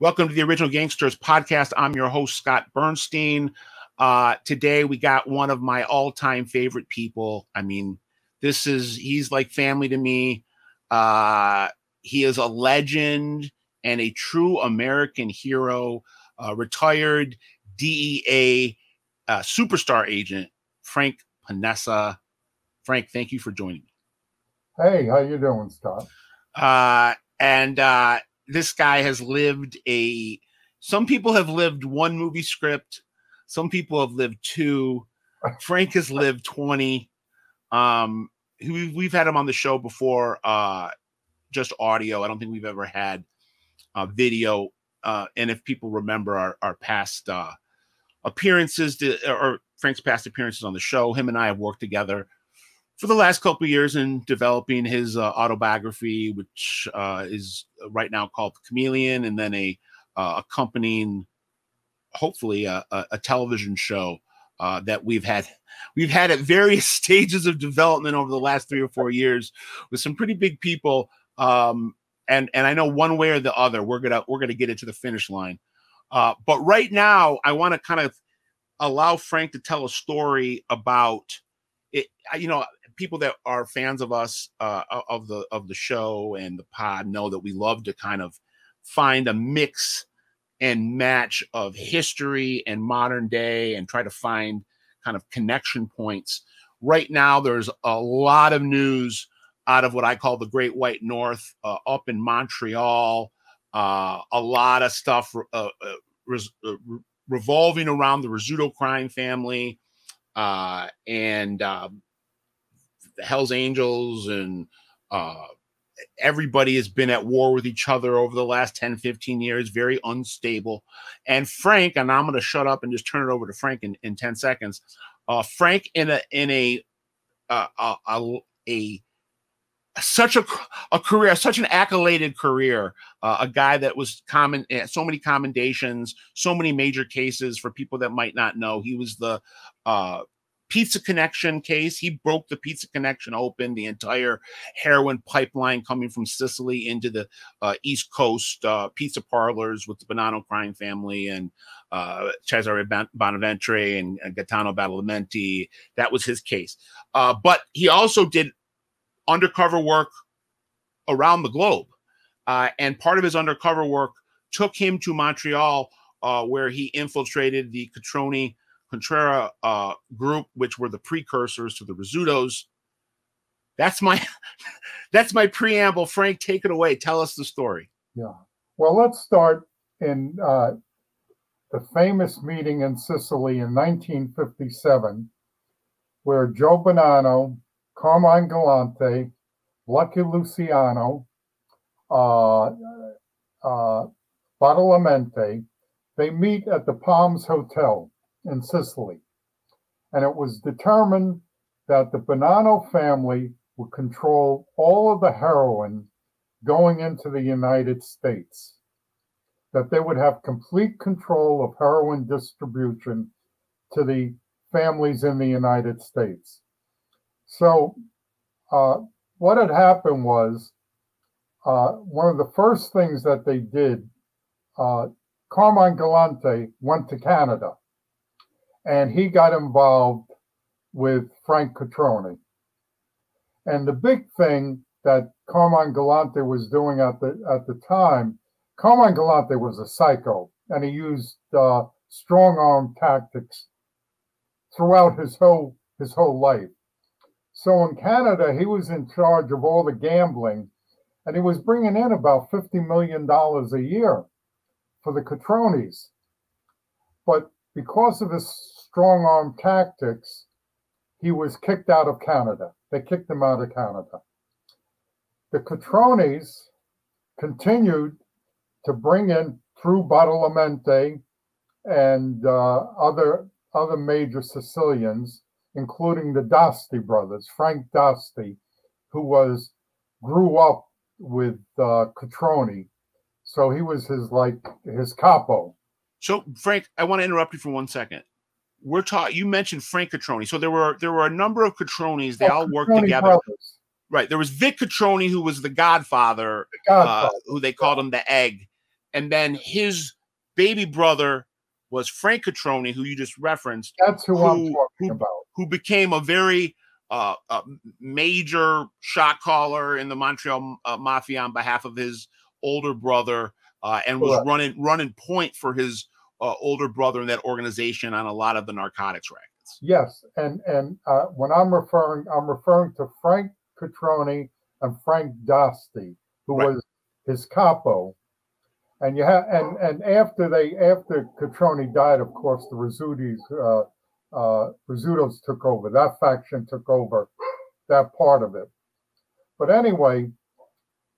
Welcome to the Original Gangsters podcast. I'm your host, Scott Burnstein. Uh, today, we got one of my all time favorite people. I mean, this is, he's like family to me. Uh, he is a legend and a true American hero, uh, retired DEA uh, superstar agent, Frank Panessa. Frank, thank you for joining me. Hey, how you doing, Scott? Uh, and uh, this guy has lived a some people have lived one movie script some people have lived two. Frank has lived 20 um we've, we've had him on the show before uh just audio. I don't think we've ever had uh video uh and if people remember our, our past uh appearances to, or frank's past appearances on the show him and i have worked together for the last couple years in developing his uh, autobiography, which uh, is right now called the Chameleon, and then a uh, accompanying, hopefully, a, a, television show uh, that we've had we've had at various stages of development over the last three or four years with some pretty big people. Um, and and I know one way or the other we're gonna we're gonna get it to the finish line. Uh, but right now, I want to kind of allow Frank to tell a story about it. You know, people that are fans of us uh, of the of the show and the pod know that we love to kind of find a mix and match of history and modern day and try to find kind of connection points. Right now, there's a lot of news out of what I call the Great White North uh, up in Montreal. Uh, a lot of stuff uh, uh uh, revolving around the Rizzuto crime family uh, and um, the Hells Angels and uh, everybody has been at war with each other over the last 10, 15 years, very unstable. And Frank, and I'm going to shut up and just turn it over to Frank in, in 10 seconds. Uh, Frank in a, in a, uh, a, a, such a, a career, such an accoladed career, uh, a guy that was common, eh, so many commendations, so many major cases for people that might not know. He was the uh, Pizza Connection case. He broke the Pizza Connection open, the entire heroin pipeline coming from Sicily into the uh, East Coast uh, pizza parlors with the Bonanno crime family and uh, Cesare Bonaventre and, and Gaetano Badalamenti. That was his case. Uh, but he also did undercover work around the globe. Uh, and part of his undercover work took him to Montreal, uh, where he infiltrated the Cotroni Contreras uh, group, which were the precursors to the Rizzutos. That's my that's my preamble. Frank, take it away. Tell us the story. Yeah. Well, let's start in uh, the famous meeting in Sicily in 1957, where Joe Bonanno, Carmine Galante, Lucky Luciano, uh, uh, Badalamenti, they meet at the Palms Hotel in Sicily. And it was determined that the Bonanno family would control all of the heroin going into the United States, that they would have complete control of heroin distribution to the families in the United States. So, uh, what had happened was uh, one of the first things that they did, uh, Carmine Galante went to Canada and he got involved with Frank Cotroni. And the big thing that Carmine Galante was doing at the at the time, Carmine Galante was a psycho, and he used uh, strong arm tactics throughout his whole his whole life. So in Canada, he was in charge of all the gambling, and he was bringing in about fifty million dollars a year for the Cotronis. But because of his strong arm tactics, he was kicked out of Canada. They kicked him out of Canada. The Cotronis continued to bring in through Badalamenti and uh, other other major Sicilians, including the Dasti brothers, Frank Dasti, who was grew up with uh, Cotroni, so he was his like his capo. So, Frank, I want to interrupt you for one second. We're taught You mentioned Frank Cotroni. So there were there were a number of Cotronis. They oh, all worked Cotroni together. Brothers. Right. There was Vic Cotroni, who was the Godfather, the Godfather. Uh, who they called him the Egg, and then his baby brother was Frank Cotroni, who you just referenced. That's who, who I'm talking who, about. Who became a very uh, a major shot caller in the Montreal uh, Mafia on behalf of his older brother, uh, and was running running point for his uh, older brother in that organization on a lot of the narcotics rackets. Yes, and and uh, when I'm referring, I'm referring to Frank Cotroni and Frank Dasti, who right. was his capo. And you have and and after they after Cotroni died, of course, the Rizzutis uh, uh, Rizzutos took over. That faction took over that part of it. But anyway,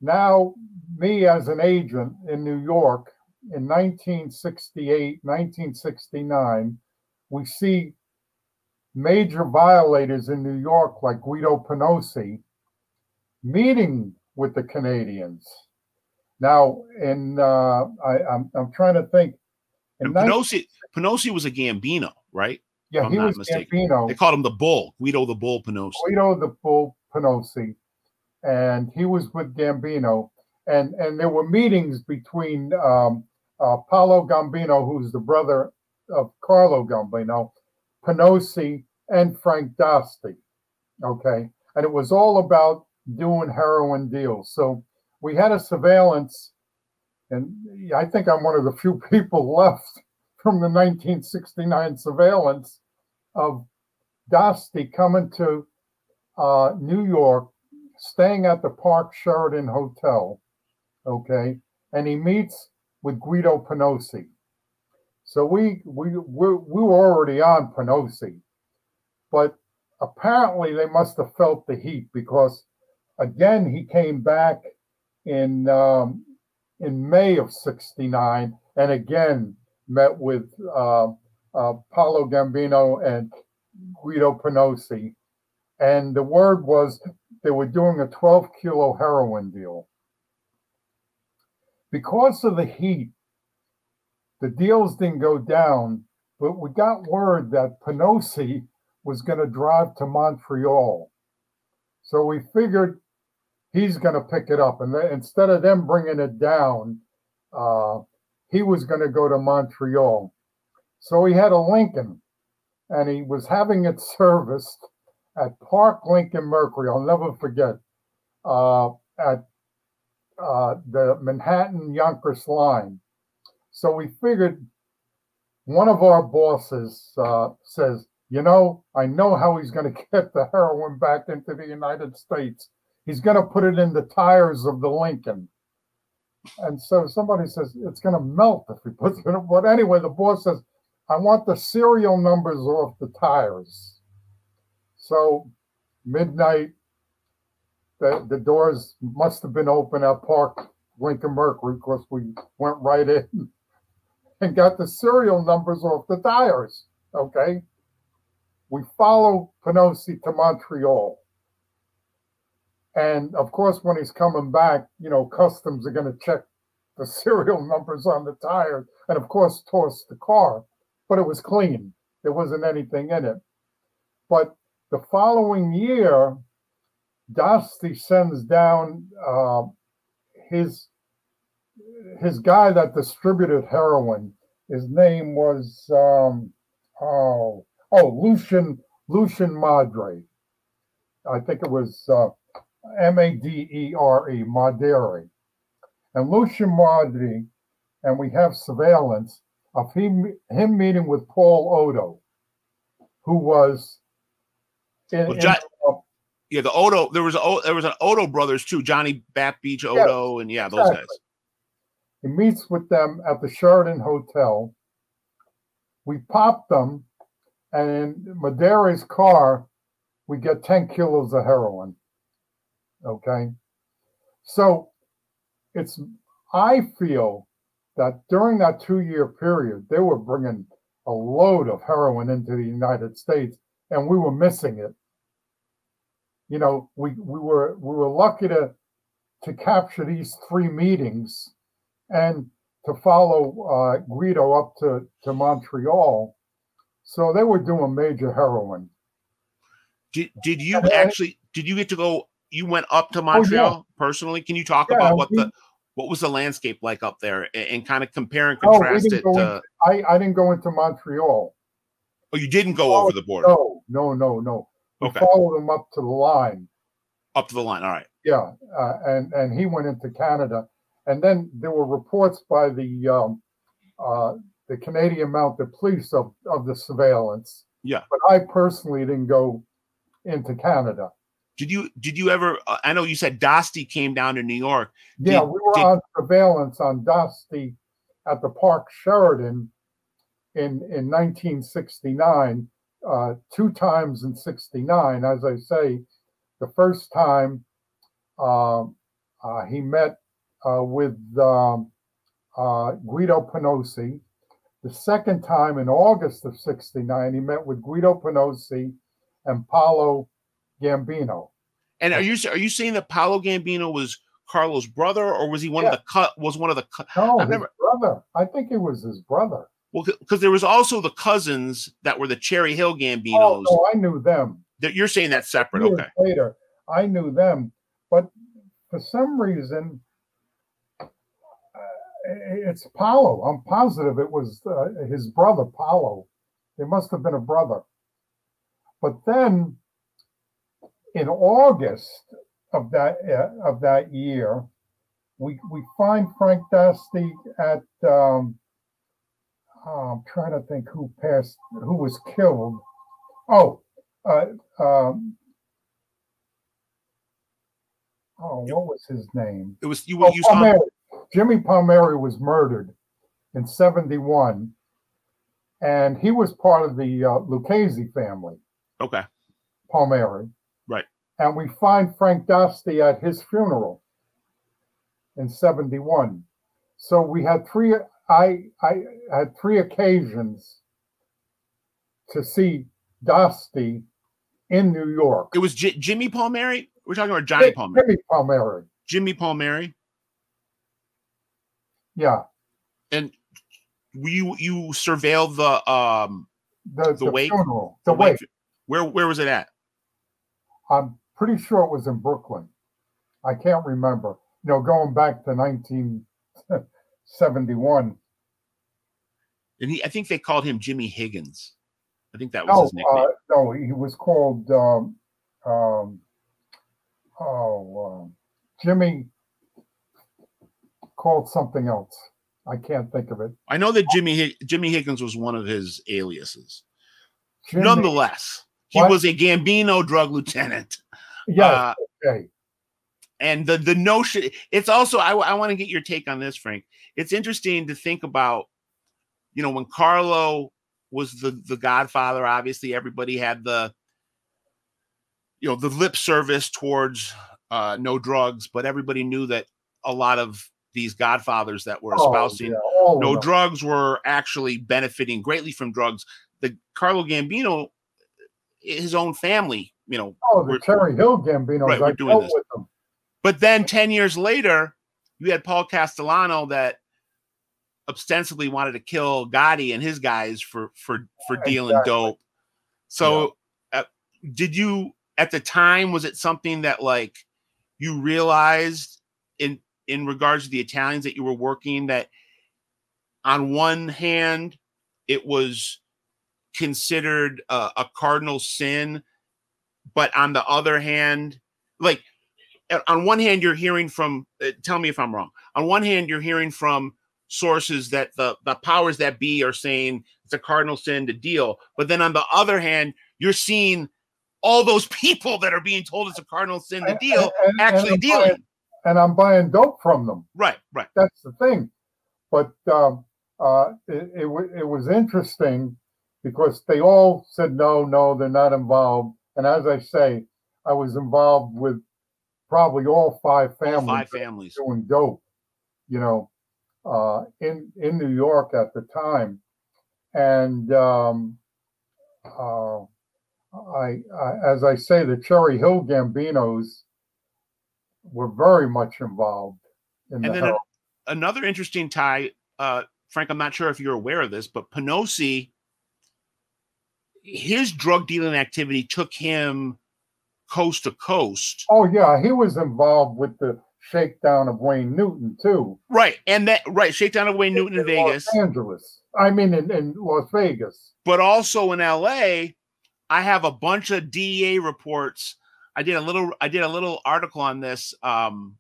now me as an agent in New York in 1968, 1969, we see major violators in New York like Guido Penosi meeting with the Canadians. Now, in uh, I, am I'm, I'm trying to think. And Penosi, Penosi was a Gambino, right? Yeah, he was mistaken. Gambino. They called him the Bull, Guido the Bull Penosi. Guido the Bull Penosi, and he was with Gambino, and and there were meetings between um, uh, Paolo Gambino, who's the brother of Carlo Gambino, Penosi, and Frank Dasti. Okay, and it was all about doing heroin deals. So we had a surveillance, and I think I'm one of the few people left from the 1969 surveillance of Dasti coming to uh, New York, staying at the Park Sheraton Hotel. Okay, and he meets with Guido Penosi. So we we we, we were already on Penosi, but apparently they must have felt the heat because again he came back in um, in May of '69, and again met with uh, uh, Paolo Gambino and Guido Penosi, and the word was they were doing a 12 kilo heroin deal. Because of the heat, the deals didn't go down, but we got word that Penosi was going to drive to Montreal. So we figured he's going to pick it up. And instead of them bringing it down, uh, he was going to go to Montreal. So he had a Lincoln and he was having it serviced at Park Lincoln Mercury. I'll never forget uh, at uh, the Manhattan Yonkers line. So we figured one of our bosses uh, says, You know, I know how he's going to get the heroin back into the United States he's going to put it in the tires of the Lincoln. And so somebody says it's going to melt if he puts it in. But anyway, the boss says, I want the serial numbers off the tires. So midnight, the, the doors must have been open at Park Lincoln Mercury because we went right in and got the serial numbers off the tires. Okay. We follow Penosi to Montreal. And of course, when he's coming back, you know, customs are going to check the serial numbers on the tires and, of course, toss the car. But it was clean, there wasn't anything in it. But the following year, Dasti sends down uh, his his guy that distributed heroin. His name was um, oh oh Lucian Lucian Madere. I think it was uh, M A D E R E, Madere. And Lucian Madere, and we have surveillance of him, him meeting with Paul Oddo, who was well, John, uh, yeah, the Oddo. There was a there was an Oddo brothers too, Johnny Bath Beach Oddo, and yeah, those exactly. guys. He meets with them at the Sheraton Hotel. We pop them, and in Madere's car, we get 10 kilos of heroin. Okay. So it's, I feel that during that two year period, they were bringing a load of heroin into the United States and we were missing it. You know, we, we were we were lucky to to capture these three meetings and to follow uh, Guido up to, to Montreal. So they were doing major heroin. Did, did you actually did you get to go you went up to Montreal oh, yeah. personally. Can you talk yeah, about what we, the What was the landscape like up there, and, and kind of compare and contrast didn't it to? I, I didn't go into Montreal. Oh, you didn't go Oh, over the border No, no, no, no. Okay. followed him up to the line. up to the line. All right. Yeah, uh, and and he went into Canada, and then there were reports by the um, uh, the Canadian Mounted Police of of the surveillance. Yeah. but I personally didn't go into Canada. Did you did you ever? Uh, I know you said Dasti came down to New York. Yeah, we were did- on surveillance on Dusty at the Park Sheraton in in 1969, uh, two times in 69. As I say, the first time um, uh, he met uh, with um, uh, Guido Penosi. The second time in August of 69, he met with Guido Penosi and Paolo Gambino. And are you are you saying that Paolo Gambino was Carlo's brother, or was he one of the cut? Was one of the cut? No, I've his never- brother. I think it was his brother. Well, because there was also the cousins that were the Cherry Hill Oh, Gambinos. no, I knew them. That you're saying that's separate. Years Okay. Later, I knew them, but for some reason, uh, it's Paolo. I'm positive it was uh, his brother, Paolo. They must have been a brother. But then, in August of that uh, of that year, we we find Frank Dasti at. Um, oh, I'm trying to think who passed, who was killed. Oh, uh, um, oh, what was his name? It was you. Oh, you Palmieri. Jimmy Palmieri was murdered in 71, and he was part of the uh, Lucchese family, okay. Palmieri. Right. And we find Frank Dasti at his funeral in 71. So we had three, I, I had three occasions to see Dasti in New York. It was J- Jimmy Palmieri. We're talking about Johnny Palmieri. Jimmy Palmieri. Jimmy Palmieri. Yeah. And you you surveilled the um The, The the, wake? funeral. The, the wake. wake- Where where was it at? I'm pretty sure it was in Brooklyn. I can't remember. You know, going back to 1971. And he I think they called him Jimmy Higgins. I think that was No, his nickname. uh, no, he was called um, um, oh um, Jimmy called something else. I can't think of it. I know that Jimmy Jimmy Higgins was one of his aliases. Jimmy, Nonetheless, he What? was a Gambino drug lieutenant. yeah, Uh, okay. and the the notion it's also I, I want to get your take on this frank it's interesting to think about you know when carlo was the the godfather obviously everybody had the you know the lip service towards uh no drugs but everybody knew that a lot of these godfathers that were Oh, espousing yeah, all of no drugs were actually benefiting greatly from drugs the carlo gambino his own family you know Oh, the we're- Hill Gambinos. Right, we're doing this. with them. But then 10 years later, you had Paul Castellano that ostensibly wanted to kill Gotti and his guys for for for dealing Exactly. dope. So uh, did you at the time was it something that like you realized in in regards to the Italians that you were working that on one hand it was considered a, a cardinal sin but on the other hand like uh, on one hand you're hearing from uh, tell me if i'm wrong on one hand you're hearing from sources that the the powers that be are saying it's a cardinal sin to deal but then on the other hand you're seeing all those people that are being told it's a cardinal sin to deal and- and actually I'm dealing buying- and I'm buying dope from them. right right That's the thing. But um, uh, it, it, it was interesting because they all said, no, no, they're not involved. And as I say, I was involved with probably all five all families five families doing dope, you know, uh, in, in New York at the time. And um, uh, I, I, as I say, the Cherry Hill Gambinos were very much involved in and the then a- another interesting tie uh frank i'm not sure if you're aware of this but penosi his drug dealing activity took him coast to coast Oh yeah, he was involved with the shakedown of Wayne Newton too. Right, and that right shakedown of Wayne Newton in, in Vegas, Los Angeles. I mean, in, in Las Vegas, but also in L.A. I have a bunch of DEA reports. I did a little. I did a little article on this um,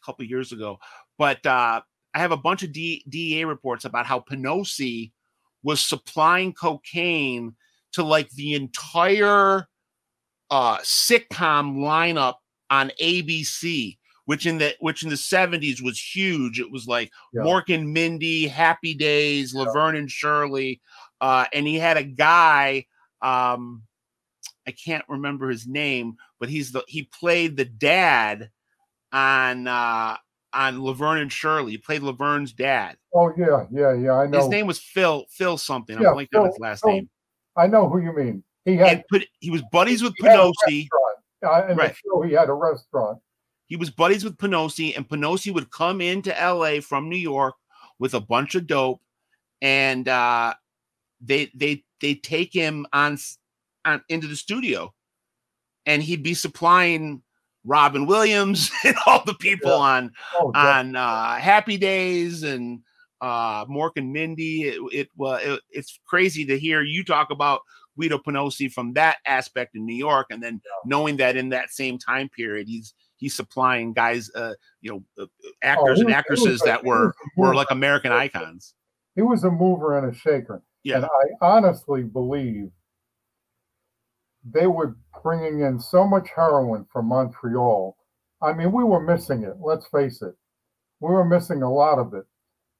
a couple years ago, but uh, I have a bunch of D, DEA reports about how Penosi was supplying cocaine to like the entire uh, sitcom lineup on ABC, which in the which in the 70s was huge. It was like yeah. Mork and Mindy, Happy Days, yeah. Laverne and Shirley. Uh, and he had a guy, um, I can't remember his name, but he's the he played the dad on uh on Laverne and Shirley. He played Laverne's dad. Oh yeah, yeah, yeah. I know. His name was Phil Phil something. I'm blanking on his last Phil, name. I know who you mean. He had put, he was buddies with Penosi. Uh, in right. he had a restaurant. He was buddies with Penosi, and Penosi would come into LA from New York with a bunch of dope, and uh, they they they take him on, on into the studio, and he'd be supplying Robin Williams and all the people yeah. on oh, on uh, Happy Days and uh, Mork and Mindy. It, it, well, it, it's crazy to hear you talk about Guido Penosi from that aspect in New York, and then knowing that in that same time period, he's he's supplying guys, uh, you know, uh, uh actors oh, and actresses a, that were were like American icons. He was a mover and a shaker. Yeah. And I honestly believe they were bringing in so much heroin from Montreal. I mean, we were missing it. Let's face it, we were missing a lot of it.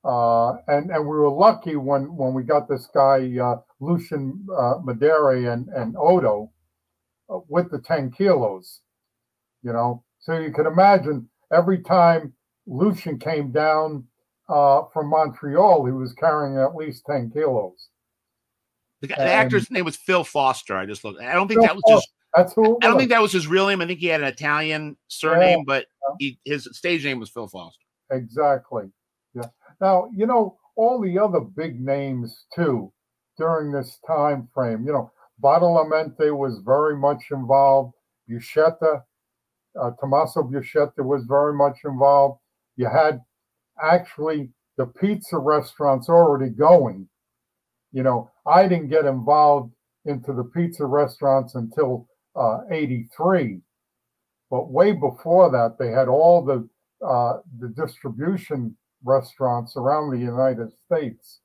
Uh, and and we were lucky when when we got this guy uh, Lucien uh, Madere and and Oddo uh, with the ten kilos, you know. So you can imagine every time Lucian came down uh, from Montreal, he was carrying at least ten kilos. The, the actor's name was Phil Foster. I just looked. I don't think Phil that was just. That's who. I don't think that was his real name. I think he had an Italian surname, yeah. but he, his stage name was Phil Foster. Exactly. Yeah. Now you know all the other big names too during this time frame. You know, Badalamenti was very much involved. Buscetta, uh, Tommaso Buscetta was very much involved. You had actually the pizza restaurants already going you know, I didn't get involved into the pizza restaurants until uh, 83. But way before that, they had all the uh, the distribution restaurants around the United States.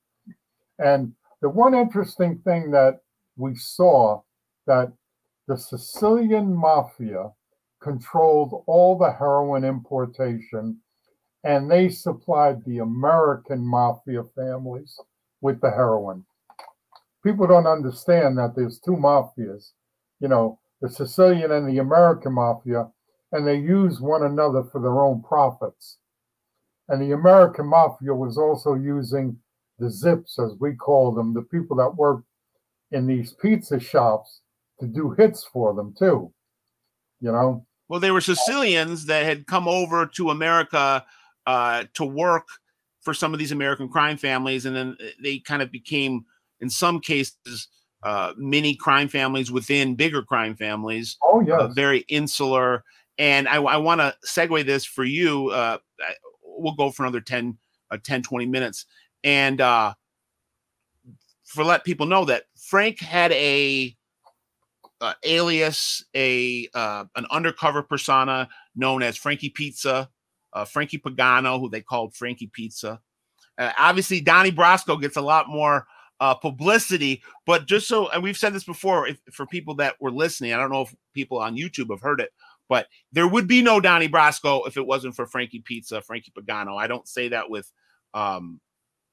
And the one interesting thing that we saw that the Sicilian mafia controlled all the heroin importation and they supplied the American mafia families with the heroin people don't understand that there's two mafias, you know, the Sicilian and the American mafia, and they use one another for their own profits. And the American mafia was also using the zips, as we call them, the people that work in these pizza shops to do hits for them too. You know? Well, they were Sicilians that had come over to America uh, to work for some of these American crime families, and then they kind of became in some cases uh, mini crime families within bigger crime families. Oh yeah, uh, very insular. And I, I want to segue this for you. Uh, we'll go for another 10, uh, 10 20 minutes. And uh, for let people know that Frank had a uh, alias, a uh, an undercover persona known as Frankie Pizza, uh, Frankie Pagano, who they called Frankie Pizza. Uh, obviously, Donnie Brasco gets a lot more uh, publicity. But just so, and we've said this before, if, for people that were listening, I don't know if people on YouTube have heard it, but there would be no Donnie Brasco if it wasn't for Frankie Pizza, Frankie Pagano. I don't say that with um,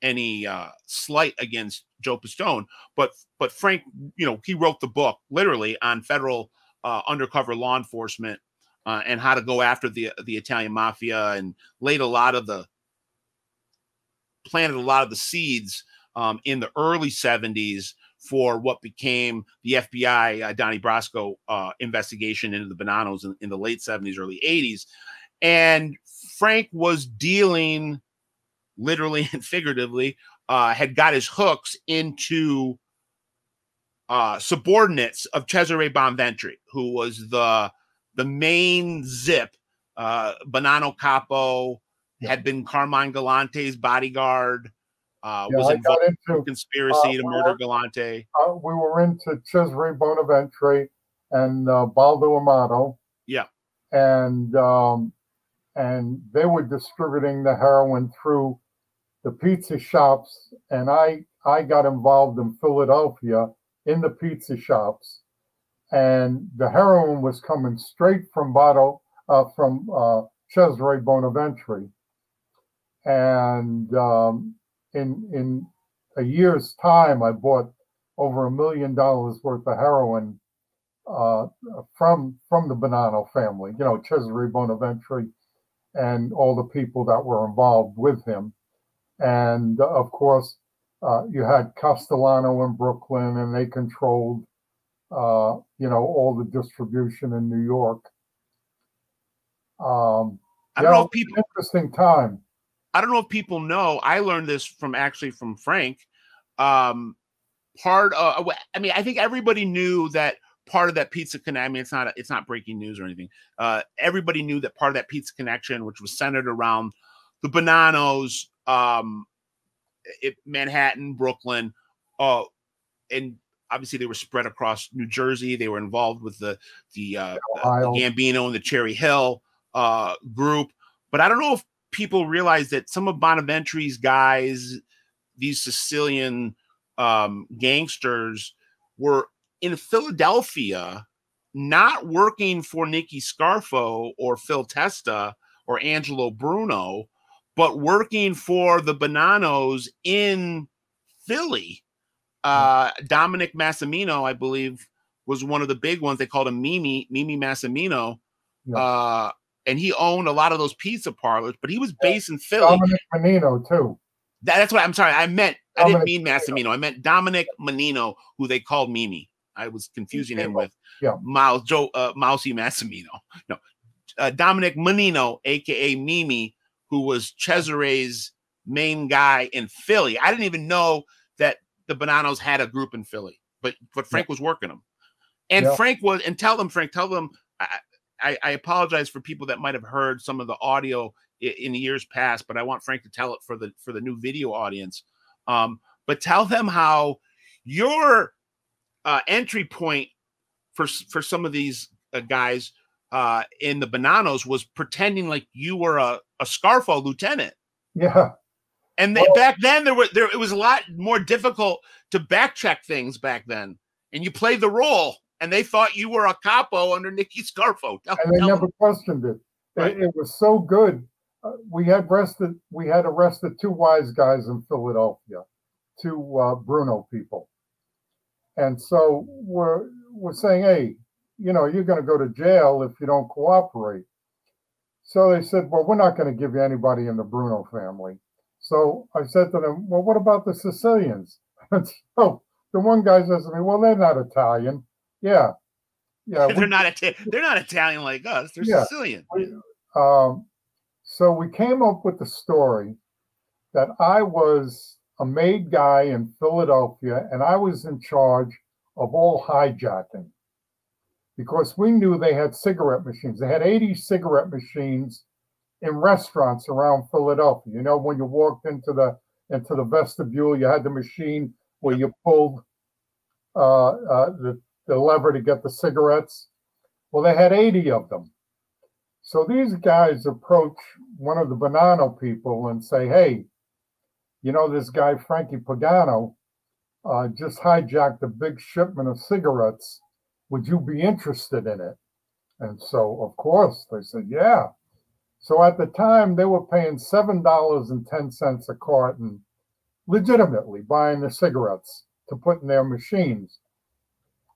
any uh, slight against Joe Pistone, but but Frank, you know, he wrote the book literally on federal uh, undercover law enforcement uh, and how to go after the the Italian mafia, and laid a lot of the planted a lot of the seeds um, in the early 70s for what became the FBI uh, Donnie Brasco uh, investigation into the Bonannos in, in, the late 70s, early 80s. And Frank was dealing literally and figuratively, uh, had got his hooks into uh, subordinates of Cesare Bonventre, who was the the main zip Uh, Bonanno Capo Yeah. had been Carmine Galante's bodyguard. Uh, Yeah, was involved got in into conspiracy uh, to murder Galante. uh, we were into Cesare Bonaventre and uh, Baldo Amato. Yeah. And um, and they were distributing the heroin through the pizza shops, and I I got involved in Philadelphia in the pizza shops, and the heroin was coming straight from Bottle uh, from uh, Cesare Bonaventure, and um, in in a year's time, I bought over a million dollars worth of heroin uh, from from the Bonanno family. You know, Cesare Bonaventure and all the people that were involved with him, and uh, of course, uh, you had Castellano in Brooklyn, and they controlled, uh, you know, all the distribution in New York. Um, I don't know if people interesting time. I don't know if people know. I learned this from actually from Frank. Um, part of, I mean, I think everybody knew that part of that pizza connection. I mean, it's not it's not breaking news or anything. Uh, everybody knew that part of that pizza connection, which was centered around the Bonannos, um, it, Manhattan, Brooklyn, uh, and obviously they were spread across New Jersey. They were involved with the the, uh, the Gambino and the Cherry Hill uh, group. But I don't know if people realize that some of Bonaventure's guys, these Sicilian um, gangsters, were in Philadelphia, not working for Nicky Scarfo or Phil Testa or Angelo Bruno, but working for the Bonannos in Philly. Uh, Dominic Massimino, I believe, was one of the big ones. They called him Mimi, Mimi Massimino. Yeah. Uh, and he owned a lot of those pizza parlors, but he was based in Philly. Dominic Menino too. That- that's what I'm sorry. I meant I didn't mean Massimino. I meant Dominic Menino, who they called Mimi. I was confusing him with Yeah. Miles Joe uh, Mousy Massimino. No, uh, Dominic Menino, aka Mimi, who was Cesare's main guy in Philly. I didn't even know that the Bonannos had a group in Philly, but but Frank was working them, and Yeah. Frank was and tell them Frank, tell them. I, I, I apologize for people that might have heard some of the audio i- in years past, but I want Frank to tell it for the for the new video audience. Um, but tell them how your uh, entry point for for some of these uh, guys uh, in the Bonannos was pretending like you were a, a Scarfo lieutenant. Yeah. And they, Well- back then, there were there it was a lot more difficult to back check things back then. And you played the role, and they thought you were a capo under Nicky Scarfo. Tell- and they never them. questioned it. Right. It, it was so good. Uh, we had arrested we had arrested two wise guys in Philadelphia, two uh, Bruno people, and so we're we're saying, hey, you know, you're going to go to jail if you don't cooperate. So they said, well, we're not going to give you anybody in the Bruno family. So I said to them, well, what about the Sicilians? And so the one guy says to me, well, they're not Italian. Yeah. Yeah. they're not Ita- they're not Italian like us. They're Yeah. Sicilian. um, so we came up with the story that I was a made guy in Philadelphia and I was in charge of all hijacking because we knew they had cigarette machines. They had 80 cigarette machines in restaurants around Philadelphia. You know, when you walked into the into the vestibule, you had the machine where you pulled uh, uh, the, the lever to get the cigarettes. Well, they had 80 of them. So these guys approach one of the Bonanno people and say, "Hey, you know this guy Frankie Pagano uh, just hijacked a big shipment of cigarettes. Would you be interested in it?" And so, of course, they said, "Yeah." So at the time, they were paying seven dollars and ten cents a carton, legitimately buying the cigarettes to put in their machines.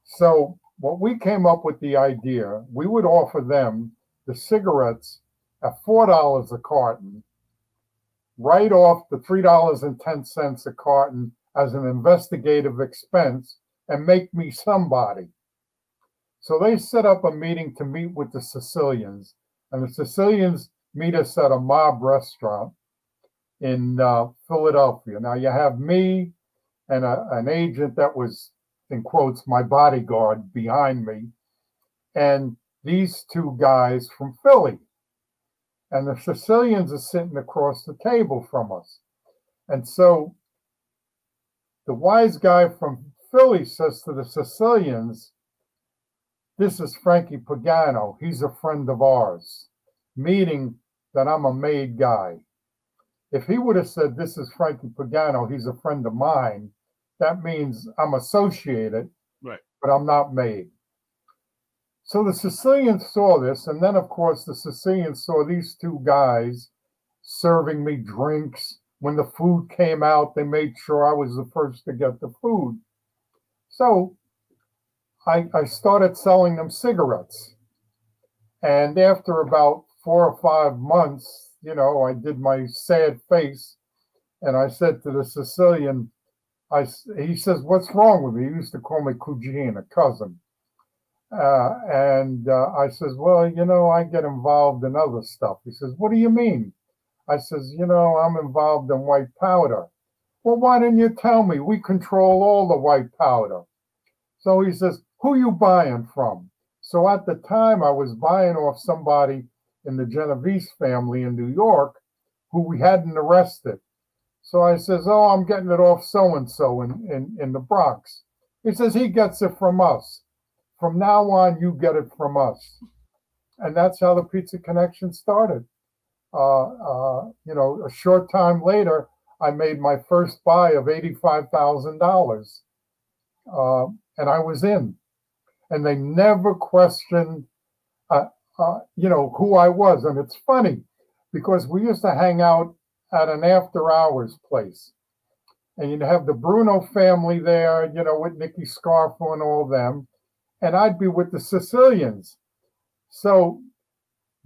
So what we came up with the idea, we would offer them the cigarettes at four dollars a carton, right off the three dollars and ten cents a carton as an investigative expense, and make me somebody. So they set up a meeting to meet with the Sicilians, and the Sicilians meet us at a mob restaurant in uh, Philadelphia. Now you have me and a, an agent that was, in quotes, my bodyguard behind me, and these two guys from Philly. and the Sicilians are sitting across the table from us. And so the wise guy from Philly says to the Sicilians, This is Frankie Pagano. He's a friend of ours, meaning that I'm a made guy. If he would have said, This is Frankie Pagano, he's a friend of mine, that means I'm associated, Right. but I'm not made. So the Sicilians saw this, and then, of course, the Sicilians saw these two guys serving me drinks. When the food came out, they made sure I was the first to get the food. So I, I started selling them cigarettes. And after about four or five months, you know, I did my sad face and I said to the Sicilian, I, he says, What's wrong with me? He used to call me cugine, a cousin. Uh, and uh, I says, Well, you know, I get involved in other stuff. He says, What do you mean? I says, You know, I'm involved in white powder. Well, why didn't you tell me? We control all the white powder. So he says, Who you buying from? So at the time, I was buying off somebody in the Genovese family in New York who we hadn't arrested. So I says, Oh, I'm getting it off so and so in in the Bronx. He says, He gets it from us. From now on, you get it from us. And that's how the Pizza Connection started. Uh, uh, you know, a short time later, I made my first buy of $85,000. Uh, and I was in. And they never questioned, uh, uh, you know, who I was. And it's funny because we used to hang out at an after hours place. And you'd have the Bruno family there, you know, with Nicky Scarfo and all them. And I'd be with the Sicilians. So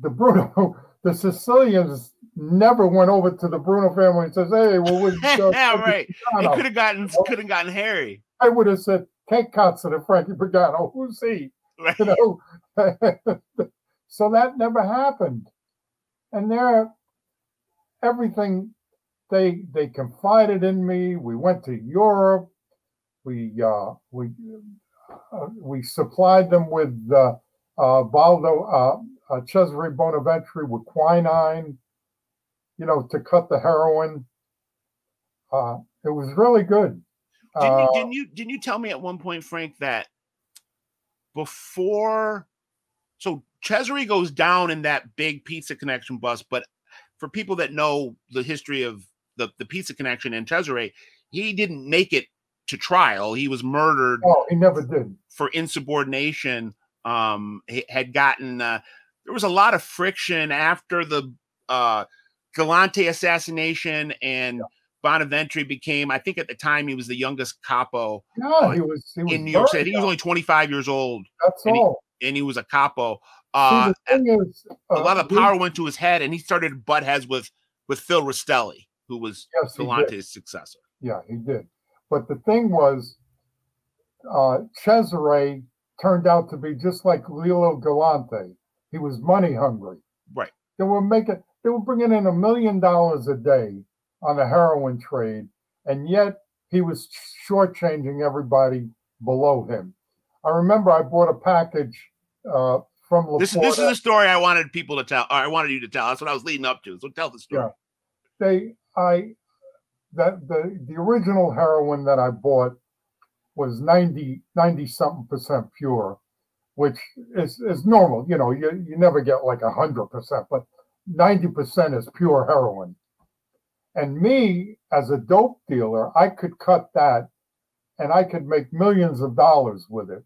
the Bruno, the Sicilians never went over to the Bruno family and says, "Hey, well, we yeah, right." It could have gotten could have gotten hairy. I would have said, "Take to Frankie Pagano. Who's he?" You know. so that never happened, and there, everything they they confided in me. We went to Europe. We uh, we uh, we supplied them with uh, uh, Baldo uh, uh, Cesare Bonaventure with quinine you know, to cut the heroin. Uh, it was really good. Didn't you, didn't you didn't you tell me at one point, Frank, that before so Cesare goes down in that big pizza connection bus, but for people that know the history of the, the pizza connection and Cesare, he didn't make it to trial. He was murdered. Oh, he never did. For insubordination. Um, he had gotten uh, there was a lot of friction after the uh Galante assassination and yeah. Bonaventure became, I think at the time he was the youngest capo. No, he was, he was in New York City. He was only 25 years old. That's and all. He, and he was a capo. Uh, is, uh, a lot of power went to his head, and he started butt heads with with Phil Rastelli, who was yes, Galante's successor. Yeah, he did. But the thing was, uh, Cesare turned out to be just like Lilo Galante. He was money hungry. Right. They were making they were bringing in a million dollars a day on the heroin trade, and yet he was shortchanging everybody below him. I remember I bought a package uh, from La this. This is the story I wanted people to tell. or I wanted you to tell. That's what I was leading up to. So tell the story. Yeah. They, I, that the the original heroin that I bought was 90 90 something percent pure, which is is normal. You know, you you never get like a hundred percent, but 90% is pure heroin. And me, as a dope dealer, I could cut that and I could make millions of dollars with it.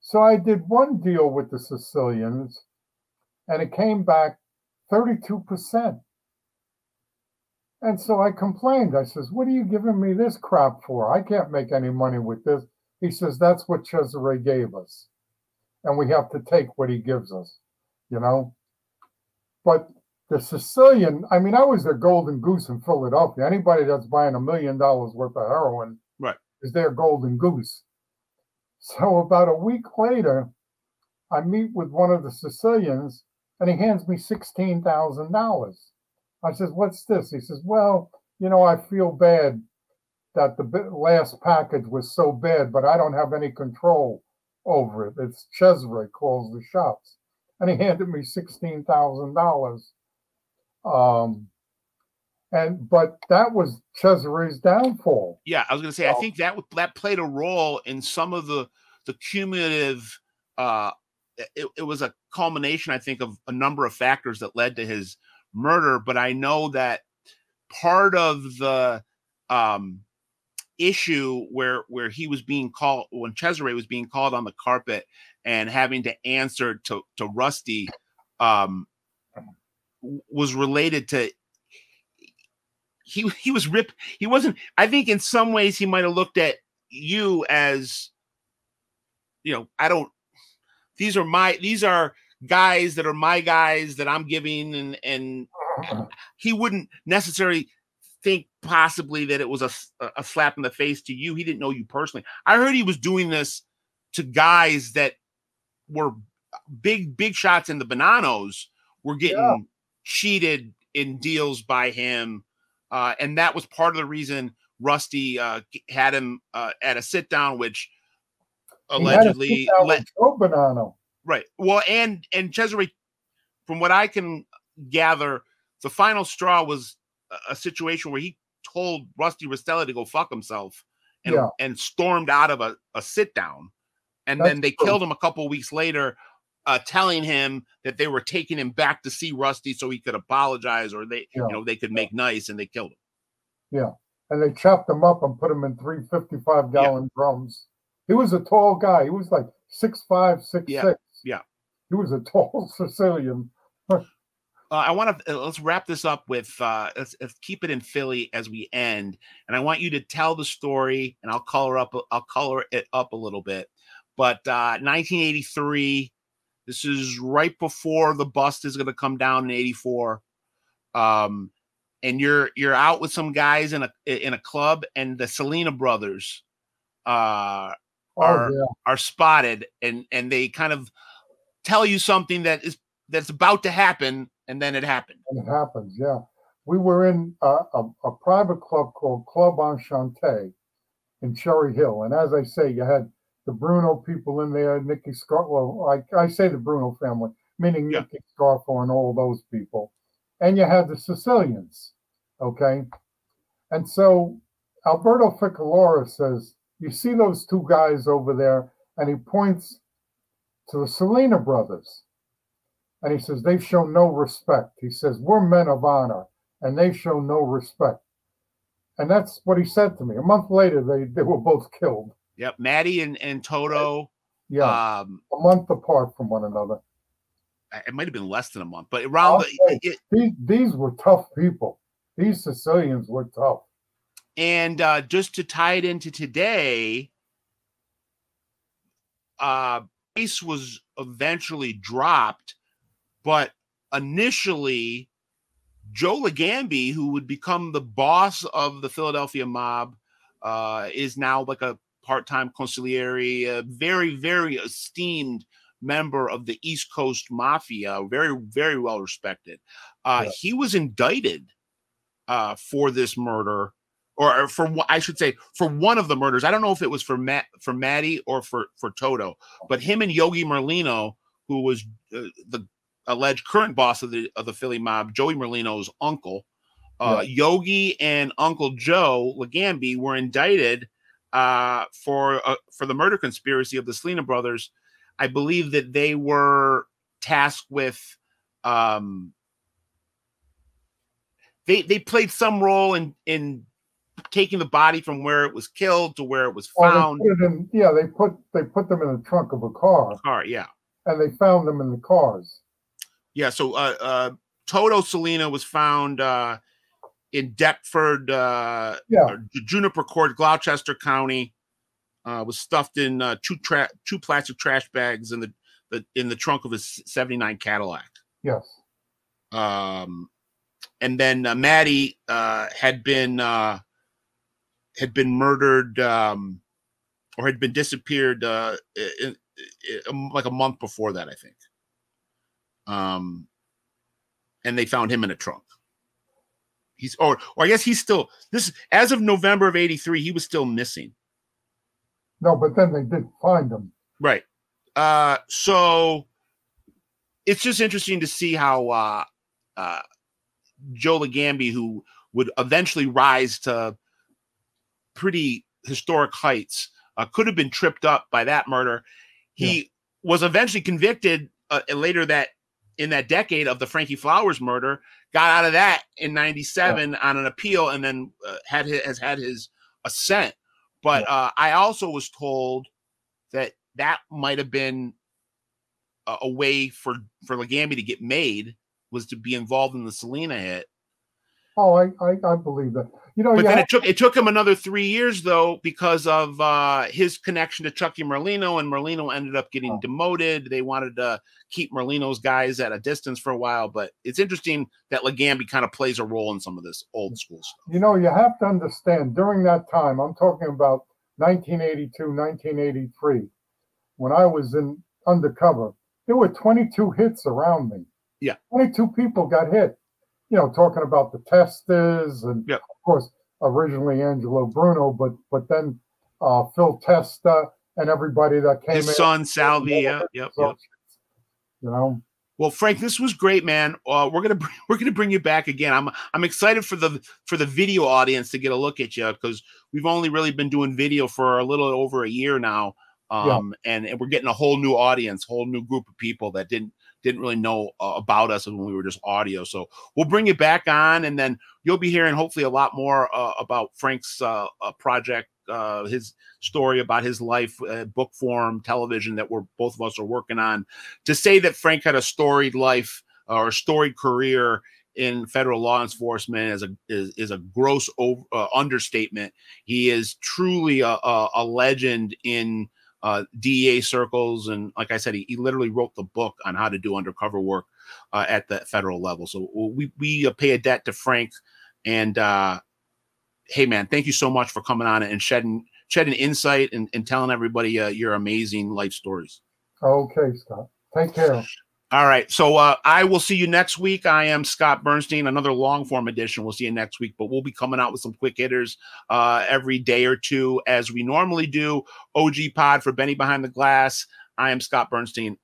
So I did one deal with the Sicilians and it came back 32%. And so I complained. I says, What are you giving me this crap for? I can't make any money with this. He says, That's what Cesare gave us. And we have to take what he gives us, you know? But the Sicilian, I mean, I was their golden goose in Philadelphia. Anybody that's buying a million dollars worth of heroin right. is their golden goose. So about a week later, I meet with one of the Sicilians and he hands me $16,000. I says, What's this? He says, Well, you know, I feel bad that the last package was so bad, but I don't have any control over it. It's Cesare calls the shots and he handed me sixteen thousand dollars Um, and but that was Cesare's downfall. Yeah, I was going to say, I think that that played a role in some of the the cumulative. Uh, it, it was a culmination, I think, of a number of factors that led to his murder. But I know that part of the um, issue where where he was being called when Cesare was being called on the carpet and having to answer to to Rusty um, was related to he he was rip he wasn't I think in some ways he might have looked at you as you know I don't these are my these are guys that are my guys that I'm giving and and he wouldn't necessarily think possibly that it was a, a slap in the face to you. He didn't know you personally. I heard he was doing this to guys that were big, big shots in the Bonannos were getting yeah. Cheated in deals by him. Uh, and that was part of the reason Rusty uh, had him uh, at a sit down, which allegedly let Bonanno. Right. Well, and and Cesare, from what I can gather, the final straw was a situation where he told Rusty Rastelli to go fuck himself and, yeah. and stormed out of a, a sit down. And That's then they true. killed him a couple weeks later, uh, telling him that they were taking him back to see Rusty so he could apologize or they, yeah. you know, they could make nice and they killed him. Yeah. And they chopped him up and put him in three 55 gallon yeah. drums. He was a tall guy. He was like six five, six yeah. six. Yeah. He was a tall Sicilian. uh, I want to uh, let's wrap this up with uh, let's, let's, keep it in Philly as we end, and I want you to tell the story, and I'll color up I'll color it up a little bit. But uh, 1983, this is right before the bust is going to come down in '84, um, and you're you're out with some guys in a in a club, and the Sollena brothers uh, oh, are yeah. are spotted, and and they kind of tell you something that is that's about to happen and then it happened. And it happens, yeah. We were in a, a, a private club called Club Enchante in Cherry Hill, and as I say, you had the Bruno people in there, Nicky Scar. Well, I, I say the Bruno family, meaning yeah. Nicky Scarfo and all those people, and you had the Sicilians, okay. And so Alberto Ficalora says, "You see those two guys over there," and he points to the Sollena brothers. And he says, they've shown no respect. He says, we're men of honor, and they show no respect. And that's what he said to me. A month later, they, they were both killed. Yep. Maddie and, and Toto. Yeah. Um, a month apart from one another. It might have been less than a month, but around the, it, these, these were tough people. These Sicilians were tough. And uh, just to tie it into today, uh, Ace was eventually dropped but initially, Joe Ligambi, who would become the boss of the Philadelphia mob, uh, is now like a part-time consigliere, a very, very esteemed member of the East Coast Mafia, very, very well respected. Uh, yeah. He was indicted uh, for this murder, or for what I should say for one of the murders. I don't know if it was for Matt, for Maddie or for for Toto, but him and Yogi Merlino, who was uh, the alleged current boss of the of the Philly mob, Joey Merlino's uncle. Uh, yeah. Yogi and Uncle Joe Ligambi were indicted uh, for uh, for the murder conspiracy of the Sollena brothers. I believe that they were tasked with um, they they played some role in in taking the body from where it was killed to where it was found. Well, they in, yeah, they put they put them in the trunk of a car. Car, yeah. And they found them in the cars. Yeah, so uh, uh, Toto Salina was found uh, in Deptford, uh, yeah. Juniper Court, Gloucester County. Uh, was stuffed in uh, two tra- two plastic trash bags in the, the in the trunk of his '79 Cadillac. Yes. Um, and then uh, Maddie uh, had been uh, had been murdered um, or had been disappeared uh, in, in, like a month before that, I think. Um, and they found him in a trunk. He's or or I guess he's still this as of November of '83. He was still missing. No, but then they did find him. Right. Uh, so it's just interesting to see how uh, uh, Joe Ligambi, who would eventually rise to pretty historic heights, uh, could have been tripped up by that murder. He yeah. was eventually convicted uh, later that in that decade of the Frankie Flowers murder. Got out of that in '97 yeah. on an appeal, and then uh, had his, has had his ascent. But yeah. Uh, I also was told that that might have been a, a way for for Ligambi to get made was to be involved in the Sollena hit. Oh, I, I, I believe that. You know, but then it took it took him another three years though because of uh, his connection to Chucky Merlino, and Merlino ended up getting oh. demoted. They wanted to keep Merlino's guys at a distance for a while, but it's interesting that Ligambi kind of plays a role in some of this old school stuff. You know, you have to understand during that time. I'm talking about 1982, 1983, when I was in undercover. There were 22 hits around me. Yeah, 22 people got hit you know, talking about the Testas and yep. of course originally Angelo Bruno, but but then uh, Phil Testa and everybody that came. His in. son Salvi, yeah, yep, yep. You know. Well, Frank, this was great, man. Uh, we're gonna we're gonna bring you back again. I'm I'm excited for the for the video audience to get a look at you because we've only really been doing video for a little over a year now, um, yeah. and, and we're getting a whole new audience, whole new group of people that didn't didn't really know uh, about us when we were just audio. So we'll bring you back on, and then you'll be hearing hopefully a lot more uh, about Frank's uh, uh project, uh, his story about his life, uh, book form, television that we're both of us are working on. To say that Frank had a storied life or a storied career in federal law enforcement is a is, is a gross over, understatement. He is truly a, a, a legend in uh, DEA circles. And like I said, he, he literally wrote the book on how to do undercover work uh, at the federal level. So we, we uh, pay a debt to Frank. And uh, hey, man, thank you so much for coming on and shedding shedding insight and, and telling everybody uh, your amazing life stories. Okay, Scott. Take care. All right. So uh, I will see you next week. I am Scott Burnstein. Another long form edition. We'll see you next week, but we'll be coming out with some quick hitters uh, every day or two as we normally do. OG Pod for Benny Behind the Glass. I am Scott Burnstein.